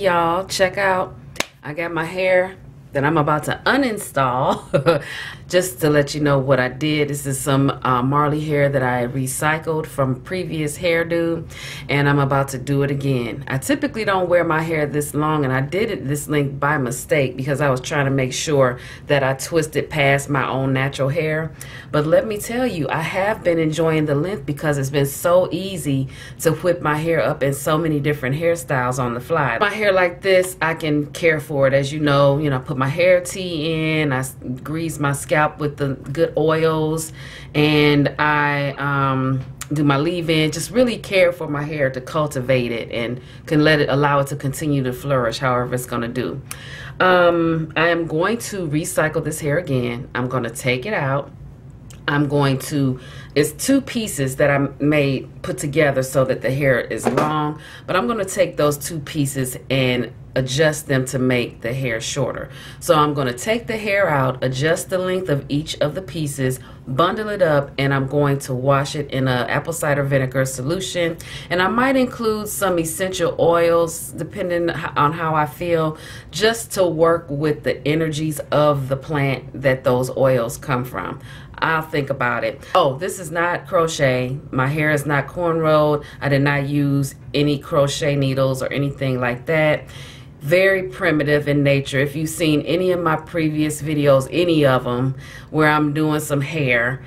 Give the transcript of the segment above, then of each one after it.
y'all. Check out, I got my hair that I'm about to uninstall just to let you know what I did. This is some uh, Marley hair that I recycled from previous hairdo and I'm about to do it again. I typically don't wear my hair this long and I did it this length by mistake because I was trying to make sure that I twisted past my own natural hair. But let me tell you, I have been enjoying the length because it's been so easy to whip my hair up in so many different hairstyles on the fly. My hair like this, I can care for it as you know, you know, I put my hair tea in, I grease my scalp with the good oils, and I um, do my leave-in. Just really care for my hair to cultivate it and can let it allow it to continue to flourish however it's going to do. Um, I am going to recycle this hair again. I'm going to take it out. I'm going to, it's two pieces that I made put together so that the hair is long, but I'm going to take those two pieces and adjust them to make the hair shorter. So I'm going to take the hair out, adjust the length of each of the pieces, bundle it up, and I'm going to wash it in a apple cider vinegar solution. And I might include some essential oils, depending on how I feel, just to work with the energies of the plant that those oils come from. I'll think about it. Oh, this is not crochet. My hair is not cornrowed. I did not use any crochet needles or anything like that very primitive in nature. If you've seen any of my previous videos, any of them, where I'm doing some hair,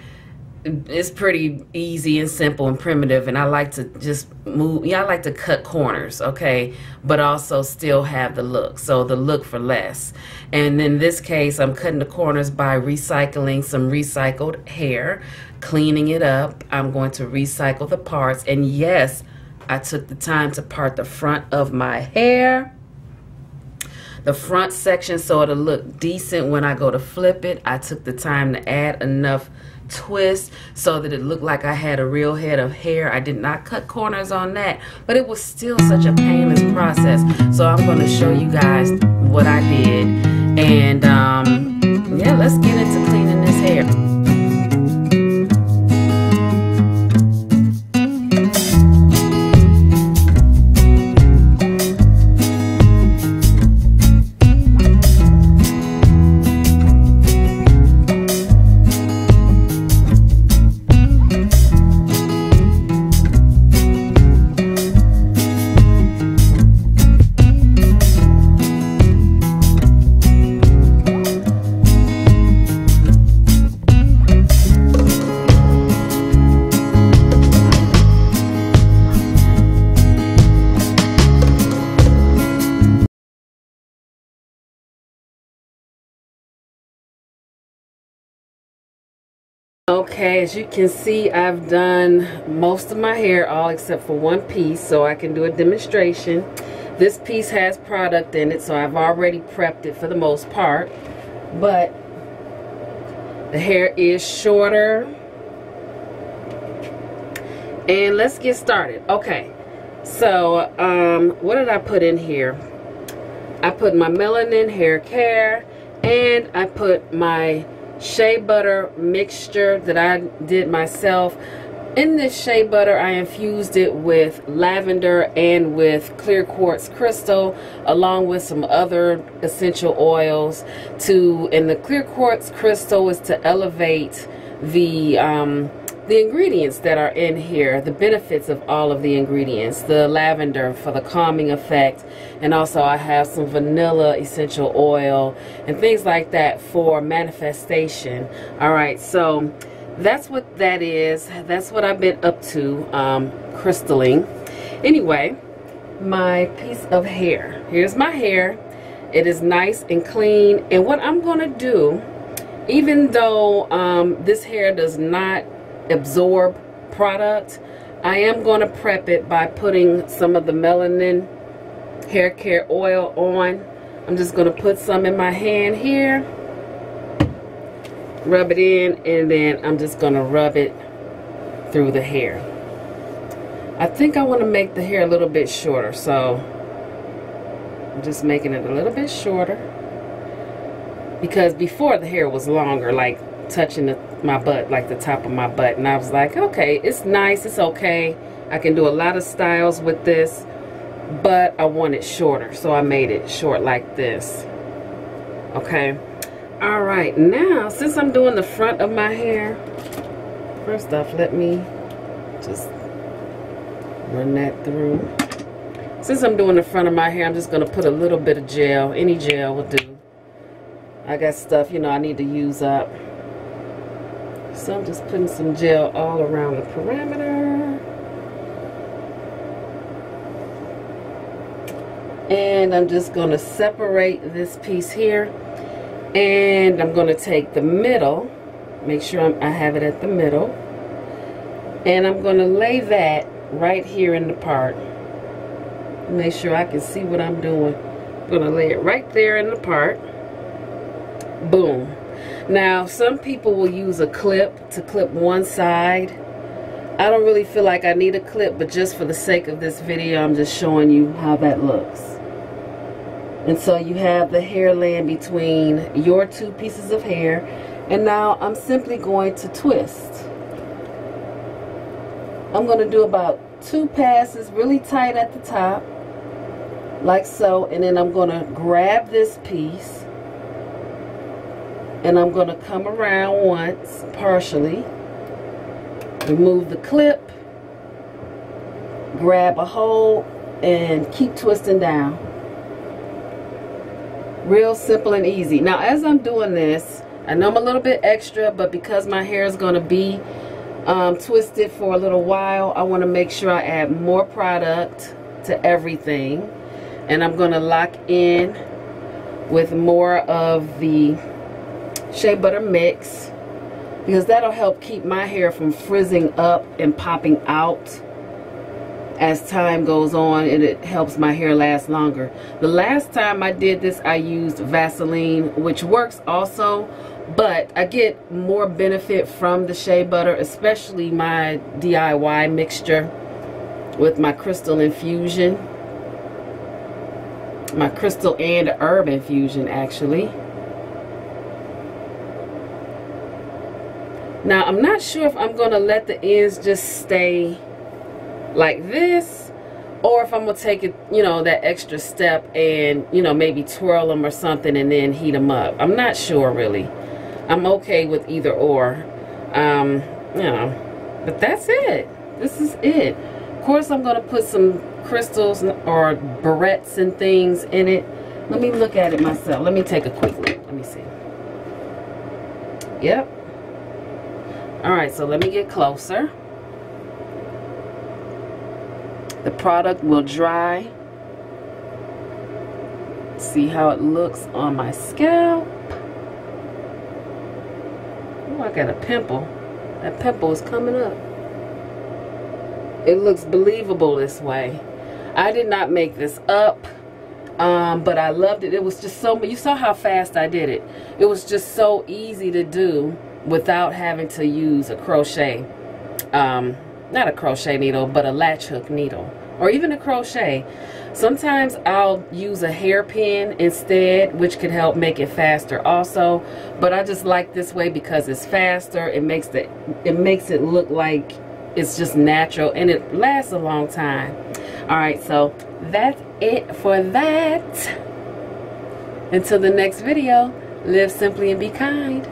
it's pretty easy and simple and primitive and I like to just move yeah I like to cut corners okay but also still have the look so the look for less and in this case I'm cutting the corners by recycling some recycled hair cleaning it up I'm going to recycle the parts and yes I took the time to part the front of my hair the front section so it'll look decent when I go to flip it. I took the time to add enough twist so that it looked like I had a real head of hair. I did not cut corners on that, but it was still such a painless process. So I'm going to show you guys what I did. And um, yeah, let's get into cleaning this hair. Okay, as you can see, I've done most of my hair, all except for one piece, so I can do a demonstration. This piece has product in it, so I've already prepped it for the most part. But the hair is shorter. And let's get started. Okay, so um, what did I put in here? I put my melanin hair care, and I put my shea butter mixture that I did myself. In this shea butter, I infused it with lavender and with clear quartz crystal, along with some other essential oils. To and the clear quartz crystal is to elevate the um, the ingredients that are in here, the benefits of all of the ingredients, the lavender for the calming effect, and also I have some vanilla essential oil and things like that for manifestation. All right, so that's what that is. That's what I've been up to, um, crystalling. Anyway, my piece of hair. Here's my hair. It is nice and clean. And what I'm going to do, even though um, this hair does not absorb product. I am going to prep it by putting some of the melanin hair care oil on. I'm just going to put some in my hand here. Rub it in and then I'm just going to rub it through the hair. I think I want to make the hair a little bit shorter so I'm just making it a little bit shorter because before the hair was longer like touching the, my butt, like the top of my butt. And I was like, okay, it's nice, it's okay. I can do a lot of styles with this, but I want it shorter so I made it short like this okay all right now since I'm doing the front of my hair first off let me just run that through since I'm doing the front of my hair I'm just gonna put a little bit of gel any gel will do I got stuff you know I need to use up so I'm just putting some gel all around the perimeter. And I'm just going to separate this piece here. And I'm going to take the middle. Make sure I'm, i have it at the middle. And I'm going to lay that right here in the part. Make sure I can see what I'm doing. I'm going to lay it right there in the part. Boom now some people will use a clip to clip one side I don't really feel like I need a clip but just for the sake of this video I'm just showing you how that looks and so you have the hair laying between your two pieces of hair. And now I'm simply going to twist. I'm going to do about two passes really tight at the top. Like so. And then I'm going to grab this piece. And I'm going to come around once, partially. Remove the clip. Grab a hold and keep twisting down. Real simple and easy. Now as I'm doing this, I know I'm a little bit extra, but because my hair is going to be um, twisted for a little while, I want to make sure I add more product to everything. And I'm going to lock in with more of the Shea Butter Mix because that'll help keep my hair from frizzing up and popping out as time goes on and it helps my hair last longer. The last time I did this I used Vaseline which works also but I get more benefit from the shea butter especially my DIY mixture with my crystal infusion my crystal and herb infusion actually now I'm not sure if I'm gonna let the ends just stay like this or if I'm gonna take it you know that extra step and you know maybe twirl them or something and then heat them up. I'm not sure really. I'm okay with either or. Um you know but that's it. This is it. Of course I'm gonna put some crystals or barrettes and things in it. Let me look at it myself. Let me take a quick look. Let me see. Yep all right so let me get closer the product will dry. See how it looks on my scalp. Oh, I got a pimple. That pimple is coming up. It looks believable this way. I did not make this up. Um, but I loved it. It was just so, you saw how fast I did it. It was just so easy to do without having to use a crochet. Um, not a crochet needle, but a latch hook needle or even a crochet. Sometimes I'll use a hairpin instead, which could help make it faster also. But I just like this way because it's faster. It makes the it makes it look like it's just natural and it lasts a long time. All right, so that's it for that. Until the next video, live simply and be kind.